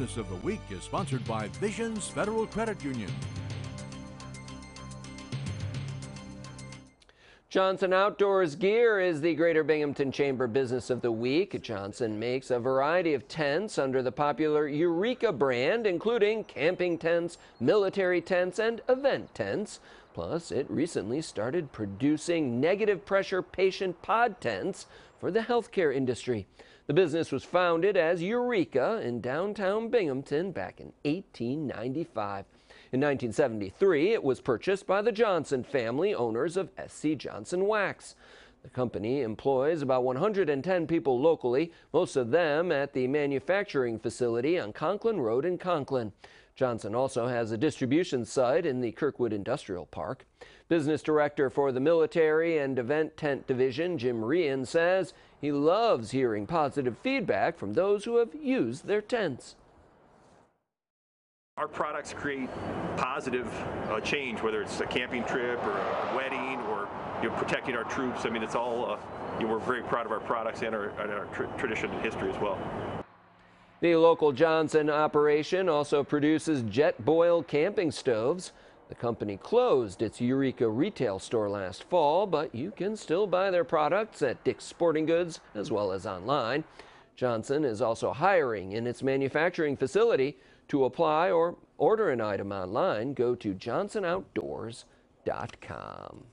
Business of the Week is sponsored by Visions Federal Credit Union. Johnson Outdoors Gear is the Greater Binghamton Chamber Business of the Week. Johnson makes a variety of tents under the popular Eureka brand, including camping tents, military tents, and event tents. Plus, it recently started producing negative pressure patient pod tents for the healthcare industry. The business was founded as Eureka in downtown Binghamton back in 1895. In 1973, it was purchased by the Johnson family, owners of SC Johnson Wax. The company employs about 110 people locally, most of them at the manufacturing facility on Conklin Road in Conklin. Johnson also has a distribution site in the Kirkwood Industrial Park. Business director for the Military and Event Tent Division, Jim Rian, says he loves hearing positive feedback from those who have used their tents. Our products create positive uh, change, whether it's a camping trip or a wedding or you know, protecting our troops. I mean, it's all, uh, you know, we're very proud of our products and our, and our tra tradition and history as well. The local Johnson operation also produces Jetboil camping stoves. The company closed its Eureka retail store last fall, but you can still buy their products at Dick's Sporting Goods as well as online. Johnson is also hiring in its manufacturing facility. To apply or order an item online, go to johnsonoutdoors.com.